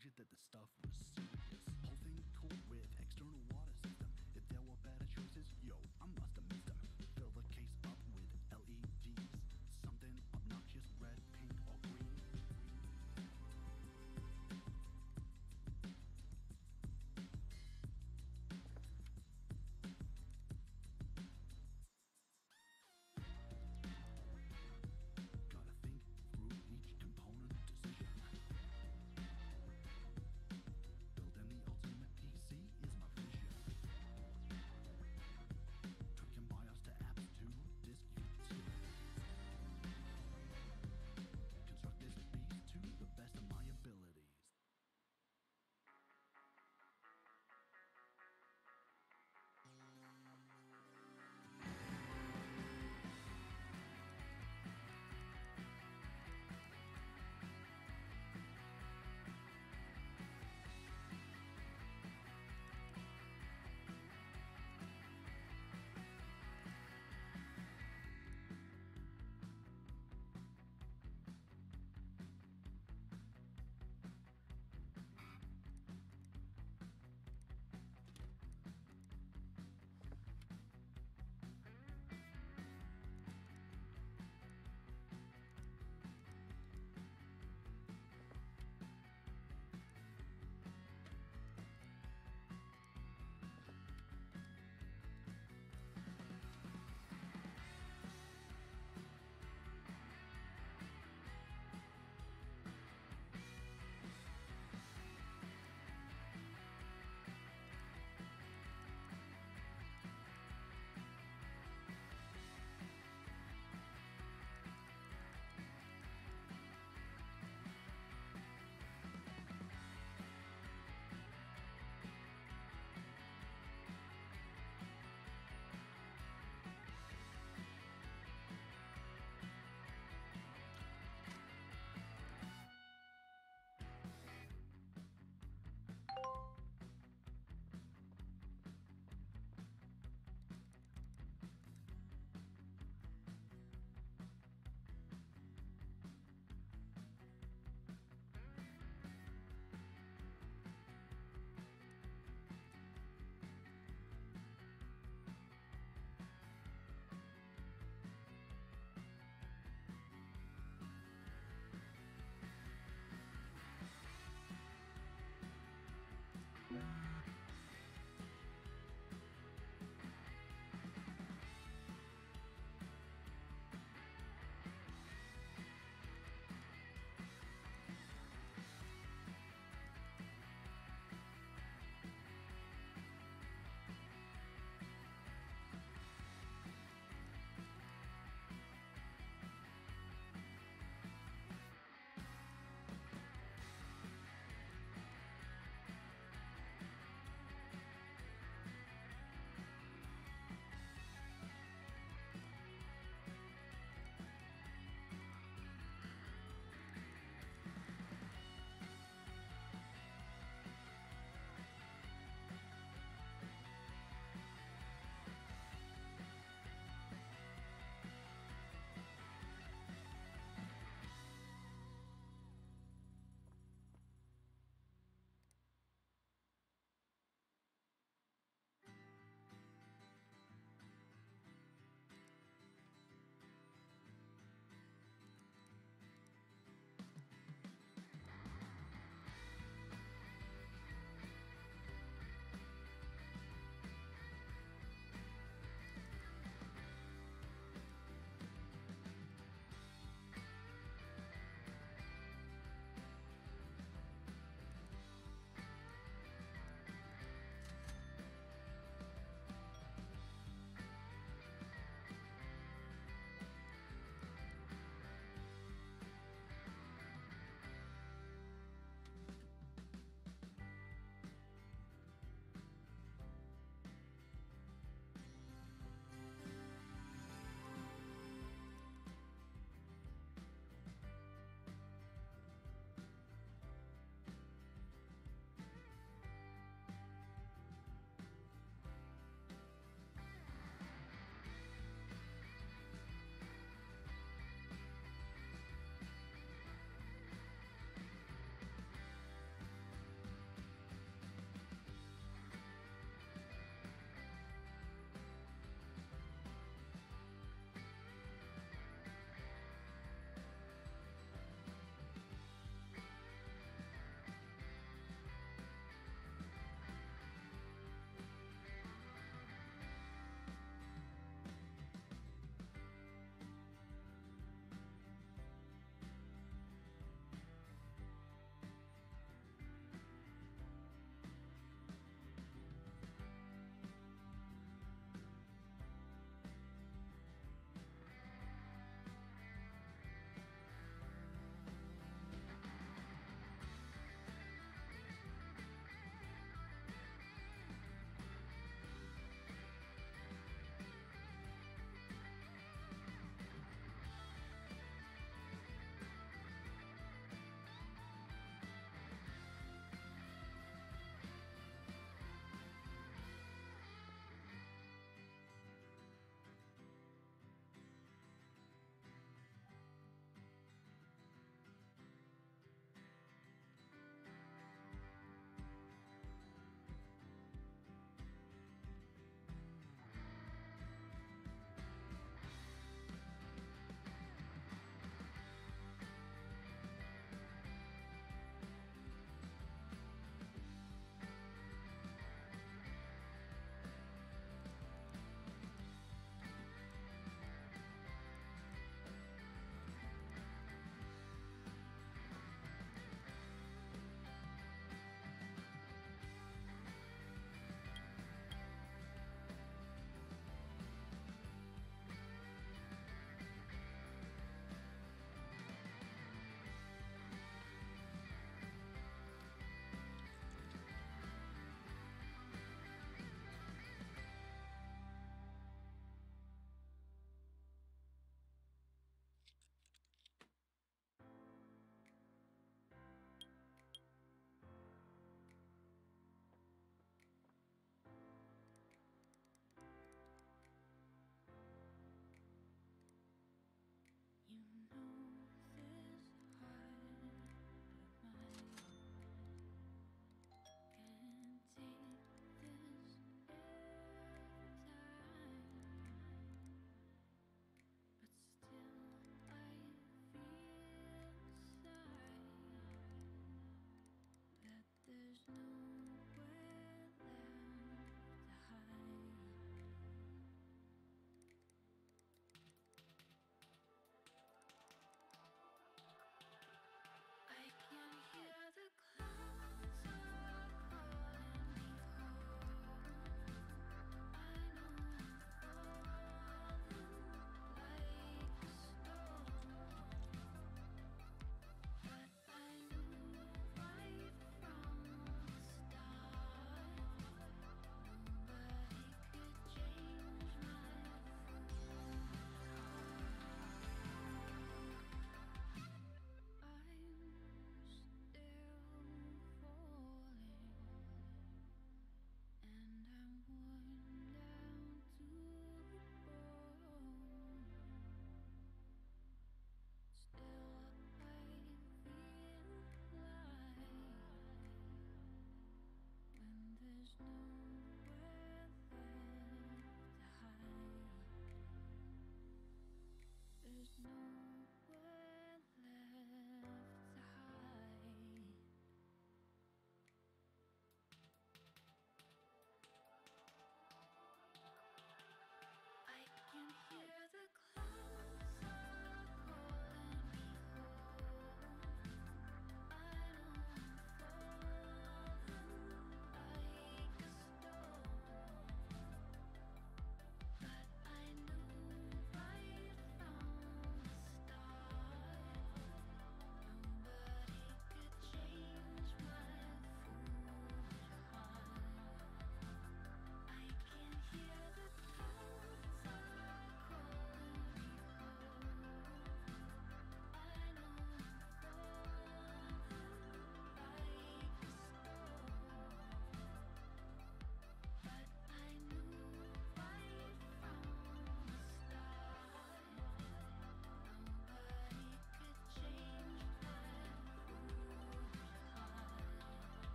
told you that the stuff